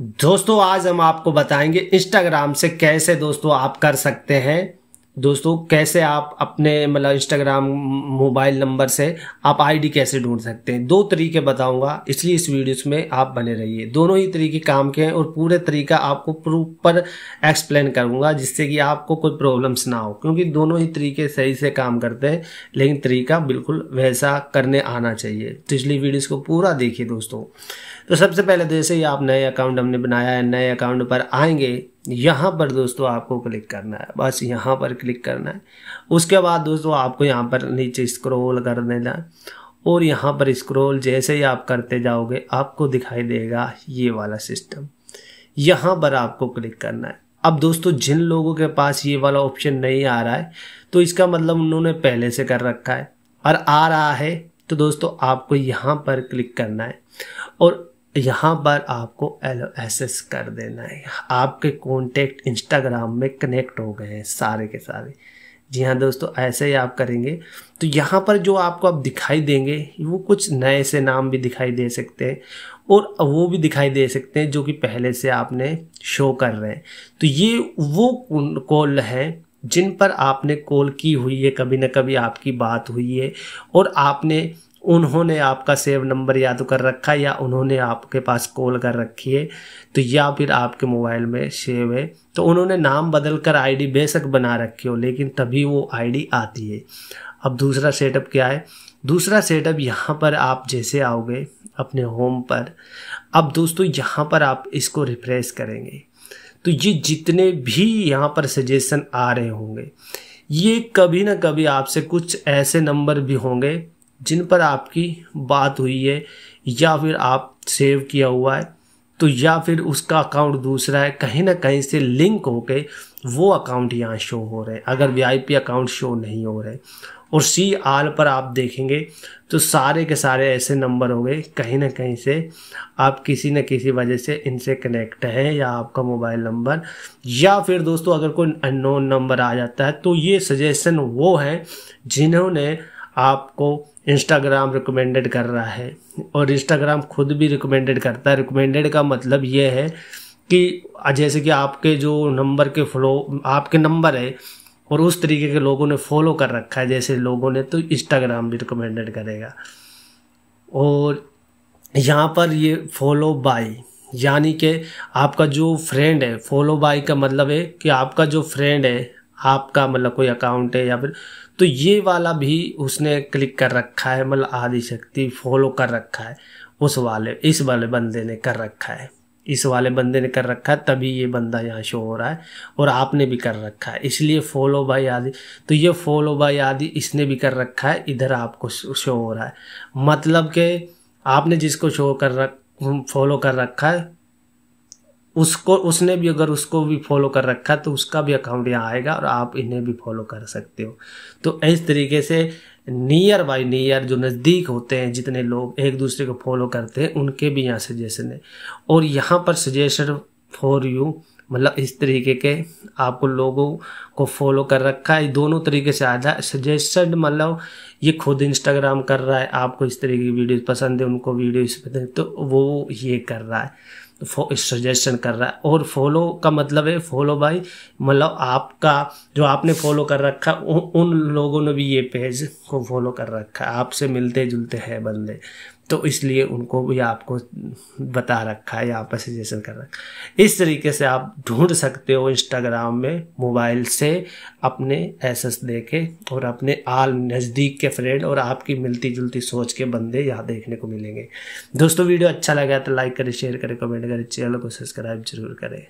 दोस्तों आज हम आपको बताएँगे इंस्टाग्राम से कैसे दोस्तों आप कर सकते हैं। दोस्तों, कैसे आप अपने मतलब इंस्टाग्राम मोबाइल नंबर से आप आईडी कैसे ढूंढ सकते हैं? दो तरीके बताऊँगा, इसलिए इस वीडियो में आप बने रहिए। दोनों ही तरीके काम के हैं और पूरे तरीका आपको प्रॉपर एक्सप्लेन करूँगा, जिससे कि आपको कोई प्रॉब्लम्स ना हो। क्योंकि दोनों ही तरीके सही से काम करते हैं, लेकिन तरीका बिल्कुल वैसा करने आना चाहिए। तो इसलिए वीडियोज़ को पूरा देखिए दोस्तों। तो सबसे पहले जैसे ही आप नए अकाउंट हमने बनाया है, नए अकाउंट पर आएँगे यहाँ पर दोस्तों आपको क्लिक करना है। बस यहाँ पर क्लिक करना है। उसके बाद दोस्तों आपको यहाँ पर नीचे स्क्रॉल कर देना है। और यहाँ पर स्क्रॉल जैसे ही आप करते जाओगे, आपको दिखाई देगा ये वाला सिस्टम। यहाँ पर आपको क्लिक करना है। अब दोस्तों, जिन लोगों के पास ये वाला ऑप्शन नहीं आ रहा है तो इसका मतलब उन्होंने पहले से कर रखा है। और आ रहा है तो दोस्तों आपको यहाँ पर क्लिक करना है। और यहाँ पर आपको एल एस कर देना है। आपके कॉन्टेक्ट इंस्टाग्राम में कनेक्ट हो गए हैं सारे के सारे। जी हाँ दोस्तों, ऐसे ही आप करेंगे। तो यहाँ पर जो आपको आप दिखाई देंगे, वो कुछ नए से नाम भी दिखाई दे सकते हैं और वो भी दिखाई दे सकते हैं जो कि पहले से आपने शो कर रहे हैं। तो ये वो कॉल है जिन पर आपने कॉल की हुई है, कभी ना कभी आपकी बात हुई है और आपने उन्होंने आपका सेव नंबर या तो कर रखा है या उन्होंने आपके पास कॉल कर रखी है तो या फिर आपके मोबाइल में सेव है तो उन्होंने नाम बदल कर आईडी बेशक बना रखी हो, लेकिन तभी वो आईडी आती है। अब दूसरा सेटअप क्या है? दूसरा सेटअप यहाँ पर आप जैसे आओगे अपने होम पर, अब दोस्तों यहाँ पर आप इसको रिफ्रेश करेंगे। तो ये जितने भी यहाँ पर सजेशन आ रहे होंगे, ये कभी ना कभी आपसे कुछ ऐसे नंबर भी होंगे जिन पर आपकी बात हुई है, या फिर आप सेव किया हुआ है तो या फिर उसका अकाउंट दूसरा है, कहीं ना कहीं से लिंक होके वो अकाउंट यहाँ शो हो रहे हैं। अगर वी अकाउंट शो नहीं हो रहे और सी आल पर आप देखेंगे तो सारे के सारे ऐसे नंबर हो गए, कहीं ना कहीं से आप किसी न किसी वजह से इनसे कनेक्ट हैं, या आपका मोबाइल नंबर या फिर दोस्तों, अगर कोई अननोन नंबर आ जाता है तो ये सजेशन वो है जिन्होंने आपको इंस्टाग्राम रिकमेंडेड कर रहा है और इंस्टाग्राम खुद भी रिकमेंडेड करता है। रिकमेंडेड का मतलब ये है कि जैसे कि आपके जो नंबर के फ्लो आपके नंबर है और उस तरीके के लोगों ने फॉलो कर रखा है, जैसे लोगों ने तो इंस्टाग्राम भी रिकमेंडेड करेगा। और यहाँ पर ये फॉलो बाई यानी कि आपका जो फ्रेंड है फॉलो बाई का मतलब है कि आपका जो फ्रेंड है आपका मतलब कोई अकाउंट है या फिर तो ये वाला भी उसने क्लिक कर रखा है मतलब आदि शक्ति फॉलो कर रखा है, उस वाले, इस वाले बंदे ने कर रखा है। इस वाले बंदे ने कर रखा है, तभी ये बंदा यहाँ शो हो रहा है, और आपने भी कर रखा है। इसलिए फॉलो बाई आदि तो ये फॉलो बाई आदि इसने भी कर रखा है, इधर आपको शो हो रहा है। मतलब कि आपने जिसको शो कर रख फॉलो कर रखा है उसको, उसने भी अगर उसको भी फॉलो कर रखा तो उसका भी अकाउंट यहाँ आएगा और आप इन्हें भी फॉलो कर सकते हो। तो इस तरीके से नियर बाई नियर जो नज़दीक होते हैं, जितने लोग एक दूसरे को फॉलो करते हैं, उनके भी यहाँ सजेशन है। और यहाँ पर सजेशन फॉर यू मतलब इस तरीके के आपको लोगों को फॉलो कर रखा है। दोनों तरीके से आधा सजेशन मतलब ये खुद इंस्टाग्राम कर रहा है, आपको इस तरीके की वीडियो पसंद है, उनको वीडियो इस तो वो ये कर रहा है। सजेशन कर रहा है। और फॉलो का मतलब है फॉलो बाई मतलब आपका, जो आपने फॉलो कर रखा उन लोगों ने भी ये पेज को फॉलो कर रखा है। आपसे मिलते जुलते हैं बंदे। तो इसलिए उनको भी आपको बता रखा है, यहाँ पर सजेशन कर रखा है। इस तरीके से आप ढूंढ सकते हो इंस्टाग्राम में मोबाइल से अपने एसेस दे के और अपने आल नज़दीक के फ्रेंड और आपकी मिलती जुलती सोच के बंदे यहाँ देखने को मिलेंगे। दोस्तों, वीडियो अच्छा लगा तो लाइक करें शेयर करें कमेंट करें चैनल को सब्सक्राइब ज़रूर करें।